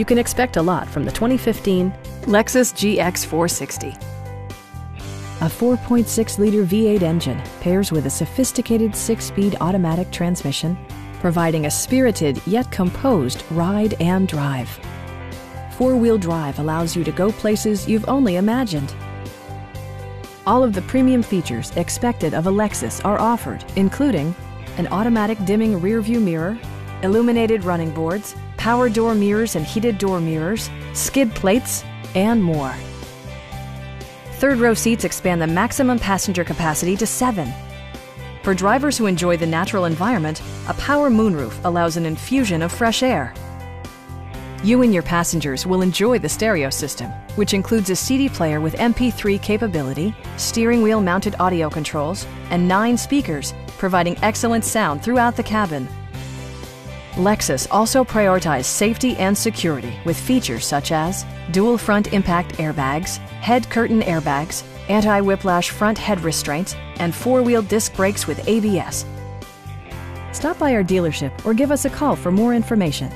You can expect a lot from the 2015 Lexus GX 460. A 4.6 liter V8 engine pairs with a sophisticated six speed automatic transmission, providing a spirited yet composed ride and drive. Four wheel drive allows you to go places you've only imagined. All of the premium features expected of a Lexus are offered, including an automatic dimming rearview mirror, illuminated running boards, power door mirrors and heated door mirrors, skid plates, and more. Third row seats expand the maximum passenger capacity to seven. For drivers who enjoy the natural environment, a power moonroof allows an infusion of fresh air. You and your passengers will enjoy the stereo system, which includes a CD player with MP3 capability, steering wheel mounted audio controls, and nine speakers, providing excellent sound throughout the cabin. Lexus also prioritized safety and security with features such as dual front impact airbags, head curtain airbags, anti-whiplash front head restraints, and four-wheel disc brakes with ABS. Stop by our dealership or give us a call for more information.